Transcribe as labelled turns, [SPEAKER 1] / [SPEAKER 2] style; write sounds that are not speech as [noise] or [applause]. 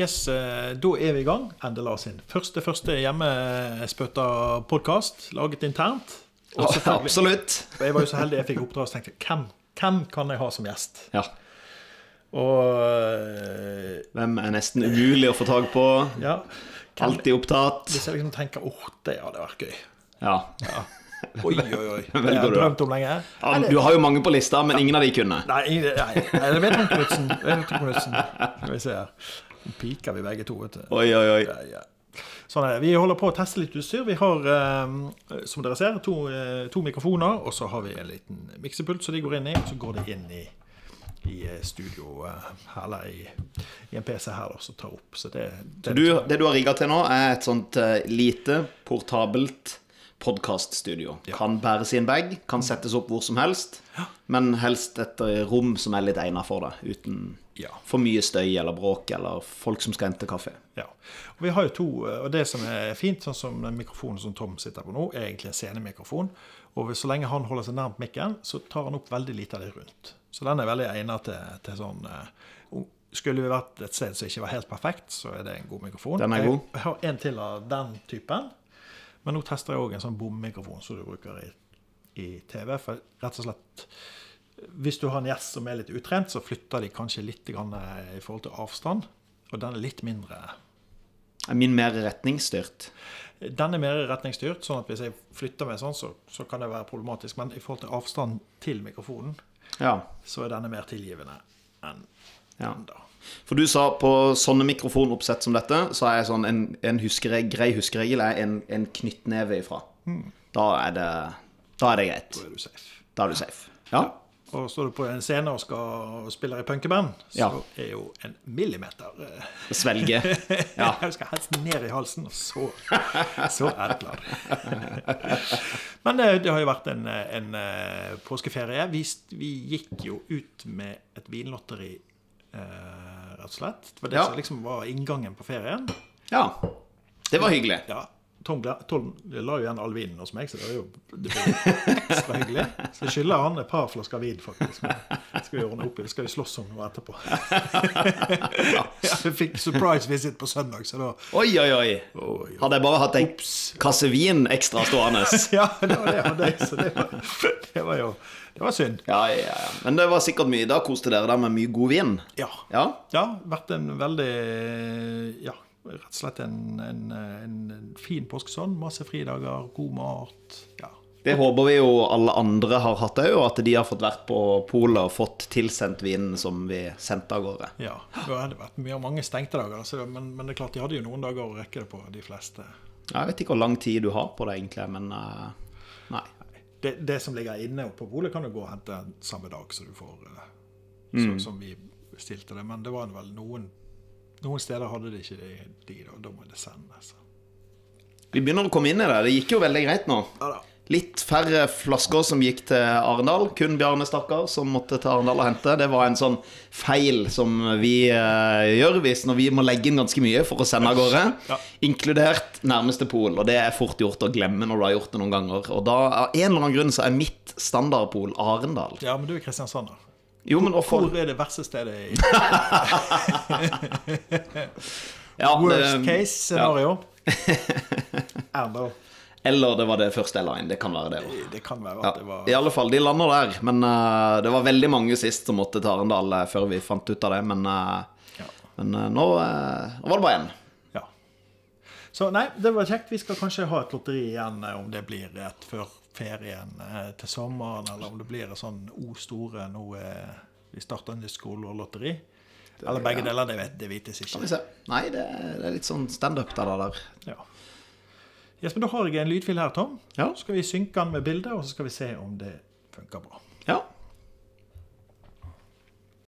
[SPEAKER 1] Yes, eh, Da er vi i gang. Endela sin første første hjemmespøtta podkast laget internt. Og ja,
[SPEAKER 2] Absolutt.
[SPEAKER 1] Jeg var jo så heldig jeg fikk oppdrag og tenkte hvem, hvem kan jeg ha som gjest?
[SPEAKER 2] Ja.
[SPEAKER 1] Og eh,
[SPEAKER 2] Hvem er nesten umulig å få tak på?
[SPEAKER 1] ja hvem,
[SPEAKER 2] Alltid opptatt.
[SPEAKER 1] Hvis jeg liksom tenker åh, det hadde vært gøy.
[SPEAKER 2] Ja. [laughs]
[SPEAKER 1] Oi, oi, oi. Det har jeg drømt om lenge.
[SPEAKER 2] Ja, Du har jo mange på lista, men ingen av de kunne.
[SPEAKER 1] Nei, ingen- nei, nei. Det vet han Knutsen. Skal vi se her. Piker vi begge to, vet du.
[SPEAKER 2] Oi, oi, oi.
[SPEAKER 1] Ja, ja. Sånn er det. Vi holder på å teste litt utstyr. Vi har, eh, som dere ser, to, eh, to mikrofoner, og så har vi en liten miksepult som de går inn i, og så går det inn i, i eh, studio her, eller i, i en PC her da, som tar opp. Så det, det
[SPEAKER 2] Du, det du har rigga til nå, er et sånt eh, lite, portabelt podkaststudio. Kan bæres i en bag, kan settes opp hvor som helst, men helst et eh, rom som er litt egnet for det, uten
[SPEAKER 1] Ja.
[SPEAKER 2] for mye støy eller bråk eller folk som skal hente kaffe.
[SPEAKER 1] Ja. Og vi har jo to, eh, og det som er fint, sånn som den mikrofonen som Tom sitter på nå, er egentlig en scenemikrofon. Og så lenge han holder seg nærmt mikken, så tar han opp veldig lite av det rundt. Så den er veldig egnet til, til sånn eh, Skulle vi vært et sted som ikke var helt perfekt, så er det en god mikrofon.
[SPEAKER 2] Den er god.
[SPEAKER 1] Jeg har en til av den typen. Men nå tester jeg òg en sånn bommikrofon som du bruker i, i TV. For rett og slett Hvis du har en gjest som er litt utrent, så flytter de kanskje litt grann, eh, i forhold til avstand. Og den er litt mindre
[SPEAKER 2] Er min mer retningsstyrt?
[SPEAKER 1] Den er mer retningsstyrt, sånn at hvis jeg flytter meg sånn, så, så kan det være problematisk. Men i forhold til avstand til mikrofonen,
[SPEAKER 2] Ja.
[SPEAKER 1] så er denne mer tilgivende enn
[SPEAKER 2] ja.
[SPEAKER 1] den da.
[SPEAKER 2] For du sa på sånne mikrofonoppsett som dette, så er sånn en, en huskeregel, grei huskeregel er en, en knyttneve ifra. Da er det Da er det greit.
[SPEAKER 1] Da er du safe.
[SPEAKER 2] Da er du safe. Ja.
[SPEAKER 1] Og står du på en scene og skal spille i punkeband, så
[SPEAKER 2] Ja.
[SPEAKER 1] er jo en millimeter å
[SPEAKER 2] Svelge. [laughs] Ja.
[SPEAKER 1] Jeg skal helst ned i halsen, og så, så er det klart. [laughs] Men det, det har jo vært en, en eh, påskeferie. Vi, vi gikk jo ut med et vinlotteri, eh, rett og slett. Det var det
[SPEAKER 2] Ja.
[SPEAKER 1] som liksom var inngangen på ferien.
[SPEAKER 2] ja. Det var hyggelig.
[SPEAKER 1] Ja, Tom, Tom la jo igjen all vinen hos meg, så det jo det ble ekstra hyggelig. Så jeg skylder han et par flasker vin, faktisk. Det skal vi ordne opp i det? Skal vi slåss om noe etterpå? [laughs] ja, jeg fikk surprise visit på søndag, så da
[SPEAKER 2] Oi, oi, oi.
[SPEAKER 1] Oi,
[SPEAKER 2] Hadde jeg bare hatt ei kasse vin ekstra stående. [laughs]
[SPEAKER 1] Ja, det var det jeg hadde, så det var, det var jo Det var synd.
[SPEAKER 2] Ja, ja, ja. Men det var sikkert mye. Da koste dere dere med mye god vin.
[SPEAKER 1] Ja.
[SPEAKER 2] Ja.
[SPEAKER 1] ja vært en veldig Ja, rett og slett en, en, en fin påskesønn. Masse fridager, god mat. Ja.
[SPEAKER 2] Det håper vi jo alle andre har hatt òg, og at de har fått vært på polet og fått tilsendt vinen som vi sendte av gårde.
[SPEAKER 1] Ja, da hadde det vært mye, mange stengte dager, så, men, men det er klart de hadde jo noen dager å rekke det på, de fleste.
[SPEAKER 2] Jeg vet ikke hvor lang tid du har på det, egentlig, men eh, Nei.
[SPEAKER 1] Det, det som ligger inne på polet, kan du gå og hente samme dag som du får eh, så, Som vi stilte det. Men det var vel noen Noen steder hadde de ikke de, de da, da må det sendes.
[SPEAKER 2] Vi begynner å komme inn i det. Det gikk jo veldig greit nå.
[SPEAKER 1] Ja.
[SPEAKER 2] Litt færre flasker som gikk til Arendal. Kun Bjarne Stakkar som måtte til Arendal og hente. Det var en sånn feil som vi eh, gjør hvis når vi må legge inn ganske mye for å sende av gårde.
[SPEAKER 1] Ja.
[SPEAKER 2] Inkludert nærmeste pol. Og det er fort gjort å glemme når du har gjort det noen ganger. Og da, av en eller annen grunn, så er mitt standardpol Arendal.
[SPEAKER 1] Ja, men du er Kristiansand, da.
[SPEAKER 2] Jo, men hvor,
[SPEAKER 1] Hvor er det verste stedet i [laughs]
[SPEAKER 2] ja,
[SPEAKER 1] Worst
[SPEAKER 2] det-
[SPEAKER 1] case scenario? Ja. [laughs]
[SPEAKER 2] Eller det var det første inn. Det kan være det Også.
[SPEAKER 1] Det kan være at det var
[SPEAKER 2] I alle fall, de lander der. Men uh, det var veldig mange sist som måtte til Arendal eh, før vi fant ut av det. Men,
[SPEAKER 1] uh,
[SPEAKER 2] men nå, nå var det bare én.
[SPEAKER 1] Ja. Så nei, det var kjekt. Vi skal kanskje ha et lotteri igjen, om det blir et før ferien eh, til sommeren, eller om det blir en sånn O store nå eh, vi starter nytt lotteri Eller begge deler, det, vet, det vites ikke.
[SPEAKER 2] Nei, det, det er litt sånn standup der. der.
[SPEAKER 1] Ja. Yes, men Da har jeg en lydfil her, Tom.
[SPEAKER 2] Ja.
[SPEAKER 1] Så skal vi synke den med bildet, og så skal vi se om det funker bra.
[SPEAKER 2] Ja.